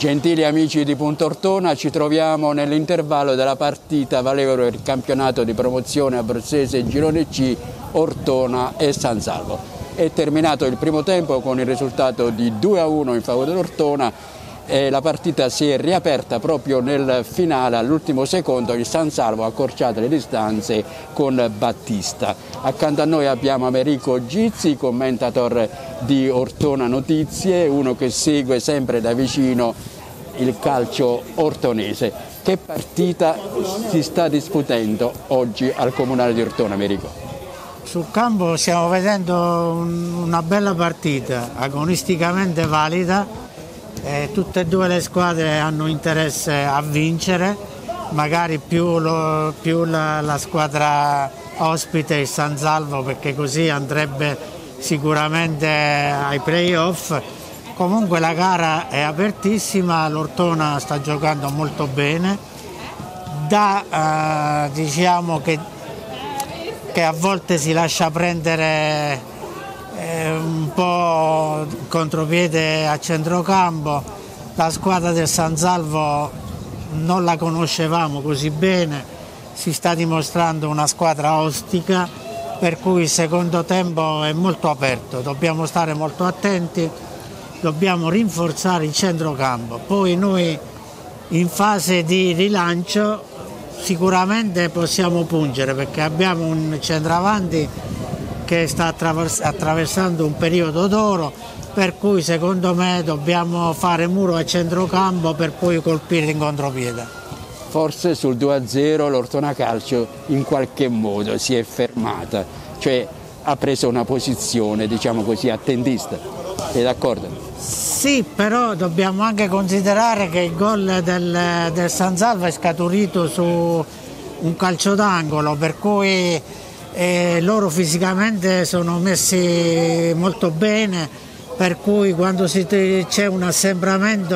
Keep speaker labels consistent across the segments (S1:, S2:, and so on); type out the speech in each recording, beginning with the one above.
S1: Gentili amici di Punto Ortona, ci troviamo nell'intervallo della partita valevole il campionato di promozione abruzzese Girone C, Ortona e San Salvo. È terminato il primo tempo con il risultato di 2 a 1 in favore dell'Ortona e la partita si è riaperta proprio nel finale, all'ultimo secondo il San Salvo ha accorciato le distanze con Battista. Accanto a noi abbiamo Americo Gizzi, commentator di Ortona Notizie, uno che segue sempre da vicino il calcio ortonese. Che partita si sta disputendo oggi al Comunale di Ortona, Americo?
S2: Sul campo stiamo vedendo una bella partita, agonisticamente valida eh, tutte e due le squadre hanno interesse a vincere, magari più, lo, più la, la, squadra ospite il San Salvo perché così andrebbe sicuramente ai playoff. Comunque la gara è apertissima, l'Ortona sta giocando molto bene, da, eh, diciamo che, che a volte si lascia prendere un po' contropiede a centrocampo, la squadra del San Salvo non la conoscevamo così bene, si sta dimostrando una squadra ostica per cui il secondo tempo è molto aperto, dobbiamo stare molto attenti, dobbiamo rinforzare il centrocampo, poi noi in fase di rilancio sicuramente possiamo pungere perché abbiamo un centravanti che sta attraversando un periodo d'oro per cui secondo me dobbiamo fare muro a centrocampo per poi colpire in contropiede.
S1: Forse sul 2-0 l'Ortona Calcio in qualche modo si è fermata, cioè ha preso una posizione diciamo così attendista. Sei d'accordo?
S2: Sì, però dobbiamo anche considerare che il gol del, del San Salva è scaturito su un calcio d'angolo, per cui e loro fisicamente sono messi molto bene per cui quando c'è un assembramento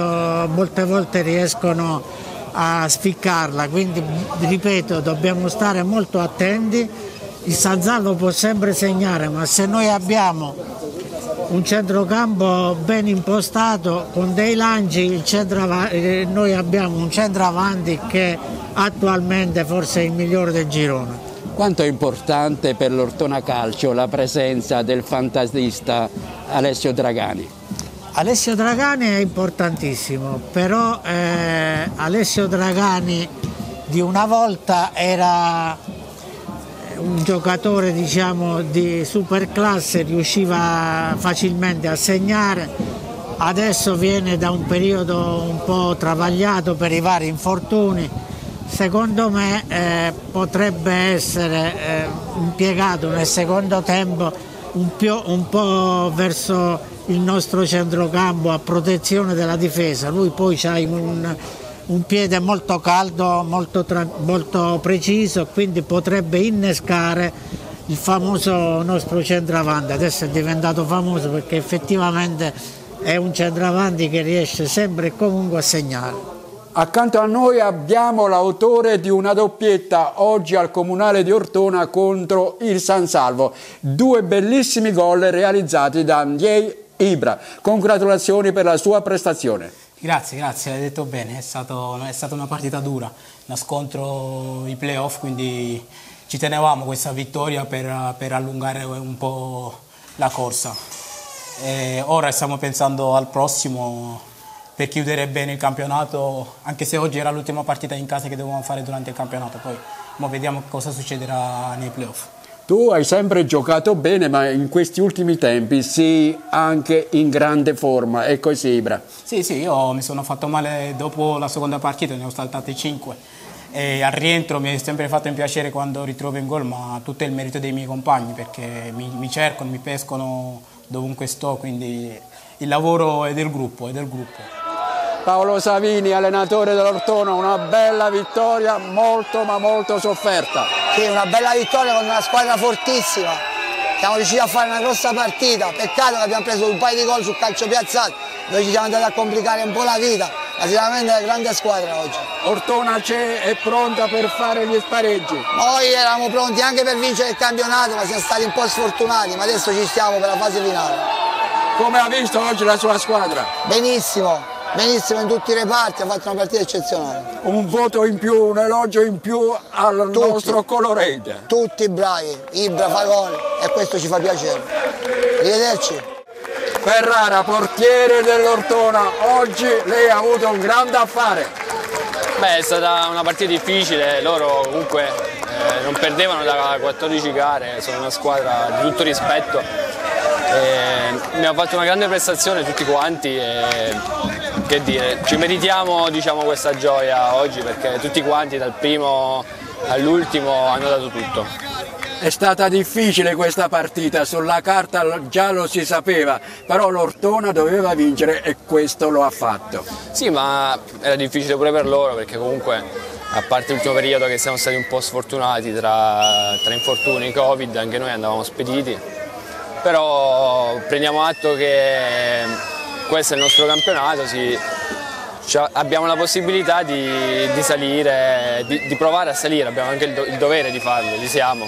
S2: molte volte riescono a spiccarla. Quindi ripeto dobbiamo stare molto attenti. Il Sanzallo può sempre segnare ma se noi abbiamo un centrocampo ben impostato con dei lanci eh, noi abbiamo un centravanti che attualmente forse è il migliore del girone
S1: quanto è importante per l'Ortona Calcio la presenza del fantasista Alessio Dragani?
S2: Alessio Dragani è importantissimo, però eh, Alessio Dragani di una volta era un giocatore diciamo, di superclasse, riusciva facilmente a segnare, adesso viene da un periodo un po' travagliato per i vari infortuni, secondo me eh, potrebbe essere eh, impiegato nel secondo tempo un, più, un, po' verso il nostro centrocampo a protezione della difesa. Lui poi ha un, un, piede molto caldo, molto, molto preciso, quindi potrebbe innescare il famoso nostro centravanti. Adesso è diventato famoso perché effettivamente è un centravanti che riesce sempre e comunque a segnare.
S1: Accanto a noi abbiamo l'autore di una doppietta oggi al Comunale di Ortona contro il San Salvo. Due bellissimi gol realizzati da Andrzej Ibra. Congratulazioni per la sua prestazione.
S3: Grazie, grazie, hai detto bene, è, stato, è stata una partita dura, una scontro i playoff, quindi ci tenevamo questa vittoria per, per allungare un po' la corsa. E ora stiamo pensando al prossimo per chiudere bene il campionato, anche se oggi era l'ultima partita in casa che dovevamo fare durante il campionato, poi vediamo cosa succederà nei playoff.
S1: Tu hai sempre giocato bene, ma in questi ultimi tempi sei anche in grande forma, è così Ibra?
S3: Sì, sì, io mi sono fatto male dopo la seconda partita, ne ho saltate 5 e al rientro mi è sempre fatto un piacere quando ritrovo in gol, ma tutto è il merito dei miei compagni perché mi, mi cercano, mi pescano dovunque sto, quindi il lavoro è del gruppo, è del gruppo.
S1: Paolo Savini, allenatore dell'Ortona, una bella vittoria molto ma molto sofferta.
S4: Sì, una bella vittoria con una squadra fortissima. Siamo riusciti a fare una grossa partita, peccato che abbiamo preso un paio di gol sul calcio piazzato, noi ci siamo andati a complicare un po' la vita, ma sicuramente è una grande squadra oggi.
S1: Ortona c'è, è pronta per fare gli spareggi.
S4: Noi eravamo pronti anche per vincere il campionato, ma siamo stati un po' sfortunati, ma adesso ci stiamo per la fase finale.
S1: Come ha visto oggi la sua squadra?
S4: Benissimo, benissimo in tutti i reparti, ha fatto una partita eccezionale.
S1: Un voto in più, un elogio in più al
S4: Tutti.
S1: nostro colorete.
S4: Tutti bravi, Ibra, Fagone e questo ci fa piacere. Arrivederci.
S1: Ferrara, portiere dell'Ortona, oggi lei ha avuto un grande affare.
S5: Beh, è stata una partita difficile, loro comunque eh, non perdevano da 14 gare, sono una squadra di tutto rispetto. E abbiamo fatto una grande prestazione tutti quanti e che dire, ci meritiamo diciamo, questa gioia oggi perché tutti quanti dal primo all'ultimo hanno dato tutto.
S1: È stata difficile questa partita, sulla carta già lo si sapeva, però l'Ortona doveva vincere e questo lo ha fatto.
S5: Sì, ma era difficile pure per loro perché comunque a parte l'ultimo periodo che siamo stati un po' sfortunati tra, tra infortuni, Covid, anche noi andavamo spediti, però prendiamo atto che questo è il nostro campionato, sì, cioè, abbiamo la possibilità di, di salire, di, di, provare a salire, abbiamo anche il, do, il dovere di farlo, ci siamo.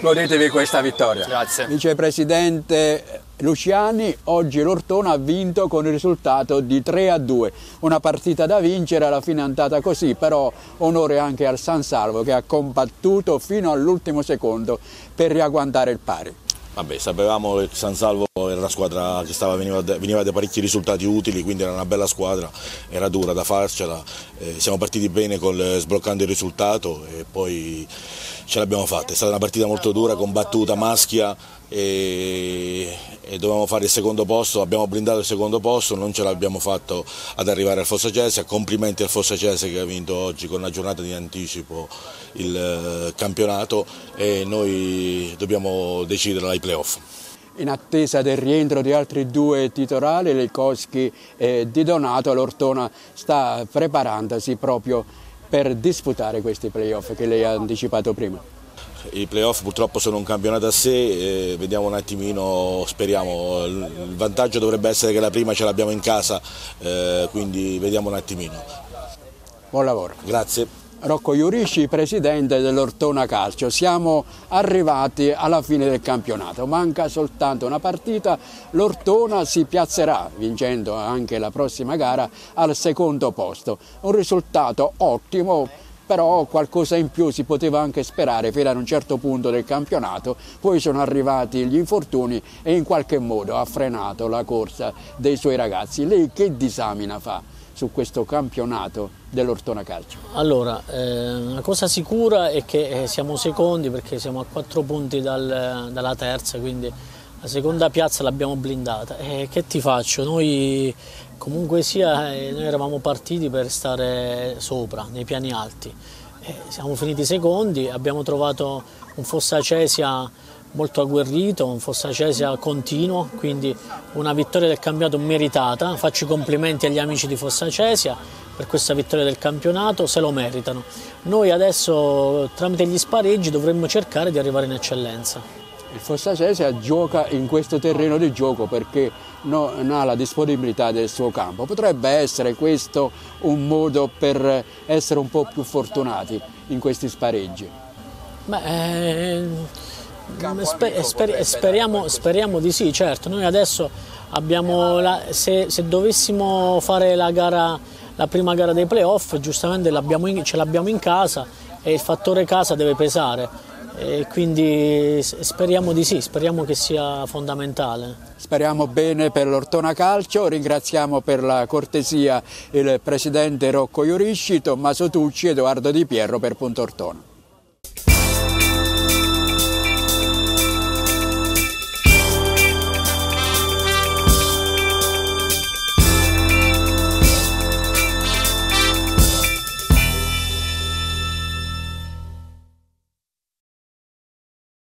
S1: Godetevi questa vittoria.
S5: Grazie.
S1: Vicepresidente Luciani, oggi l'Ortona ha vinto con il risultato di 3 a 2. Una partita da vincere, alla fine è andata così, però onore anche al San Salvo che ha combattuto fino all'ultimo secondo per riagguantare il pari.
S6: Vabbè, sapevamo che San Salvo era una squadra che stava, veniva, veniva, da parecchi risultati utili, quindi era una bella squadra, era dura da farcela. Eh, siamo partiti bene col, sbloccando il risultato e poi ce l'abbiamo fatta. È stata una partita molto dura, combattuta, maschia e, e dovevamo fare il secondo posto, abbiamo blindato il secondo posto, non ce l'abbiamo fatto ad arrivare al Fossa Cese, complimenti al Fossa Cese che ha vinto oggi con una giornata di anticipo il eh, campionato e noi dobbiamo decidere ai playoff
S1: in attesa del rientro di altri due titolari, Leikowski e Di Donato, l'Ortona sta preparandosi proprio per disputare questi playoff che lei ha anticipato prima.
S6: I playoff purtroppo sono un campionato a sé, vediamo un attimino, speriamo, il vantaggio dovrebbe essere che la prima ce l'abbiamo in casa, eh, quindi vediamo un attimino.
S1: Buon lavoro.
S6: Grazie.
S1: Rocco Iurisci, presidente dell'Ortona Calcio. Siamo arrivati alla fine del campionato, manca soltanto una partita, l'Ortona si piazzerà, vincendo anche la prossima gara, al secondo posto. Un risultato ottimo, però qualcosa in più si poteva anche sperare fino ad un certo punto del campionato, poi sono arrivati gli infortuni e in qualche modo ha frenato la corsa dei suoi ragazzi. Lei che disamina fa? Su questo campionato dell'Ortona Calcio?
S7: Allora, eh, una cosa sicura è che eh, siamo secondi perché siamo a quattro punti dal, dalla terza, quindi la seconda piazza l'abbiamo blindata. E che ti faccio? Noi comunque sia, eh, noi eravamo partiti per stare sopra, nei piani alti. Eh, siamo finiti secondi, abbiamo trovato un Fossa Cesia molto agguerrito, un Fossa Cesia continuo, quindi una vittoria del campionato meritata. Faccio i complimenti agli amici di Fossa Cesia per questa vittoria del campionato, se lo meritano. Noi adesso tramite gli spareggi dovremmo cercare di arrivare in eccellenza.
S1: Il Fossa Cesia gioca in questo terreno di gioco perché non ha la disponibilità del suo campo. Potrebbe essere questo un modo per essere un po' più fortunati in questi spareggi?
S7: Beh, eh Sper, sper, speriamo, speriamo, di sì, certo. Noi adesso abbiamo, la, se, se, dovessimo fare la, gara, la, prima gara dei playoff, giustamente in, ce l'abbiamo in casa e il fattore casa deve pesare. E quindi speriamo di sì, speriamo che sia fondamentale.
S1: Speriamo bene per l'Ortona Calcio, ringraziamo per la cortesia il presidente Rocco Iorisci, Tommaso Tucci, Edoardo Di Pierro per Punto Ortona.